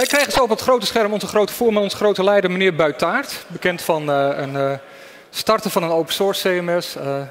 Wij krijgen zo op het grote scherm onze grote voorman, onze grote leider, meneer Buitaert. Bekend van uh, een uh, starten van een open source CMS, eh,